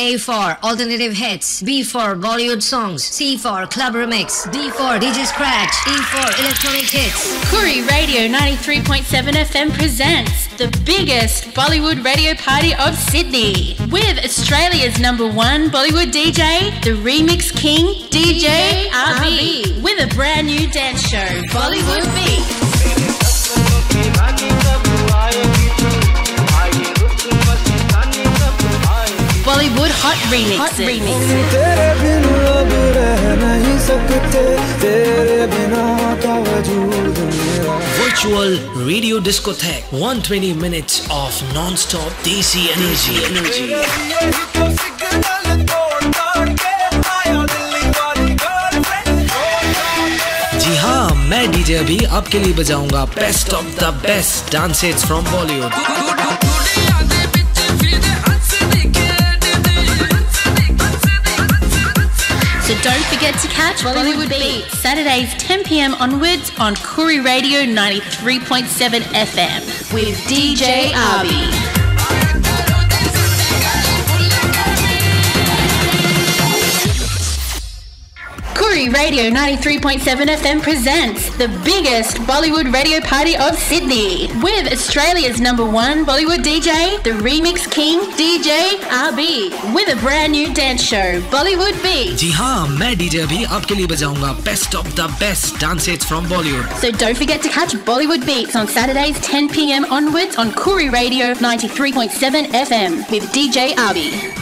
A for alternative hits. B for Bollywood songs. C for club remix. D for DJ scratch. E for electronic hits. Koori Radio 93.7 FM presents the biggest Bollywood radio party of Sydney with Australia's number one Bollywood DJ, the Remix King, DJ Abhi, with a brand new dance show, Bollywood Beat. Bollywood Hot Remixes. Hot remixes. तेरे बिन अब रह नहीं सकते तेरे बिना का वजूद मेरा Virtual Radio Discotheque 120 minutes of non-stop Desi energy. energy. तो जी हाँ मैं डीजे अभी आपके लिए बजाऊँगा best of the best dance from Bollywood So don't forget to catch Bollywood Beat Saturdays 10 p.m. onwards on Koori Radio 93.7 FM with DJ Abhi. Koori Radio 93.7 FM presents the biggest Bollywood radio party of Sydney with Australia's number one Bollywood DJ, the Remix King DJ Abhi, with a brand new dance show, Bollywood Beat. जी हाँ, मैं DJ Abhi. आपके लिए बजाऊंगा best of the best dance hits from Bollywood. So don't forget to catch Bollywood Beats on Saturdays 10 p.m. onwards on Koori Radio 93.7 FM with DJ Abhi.